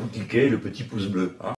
vous cliquez le petit pouce bleu. Hein.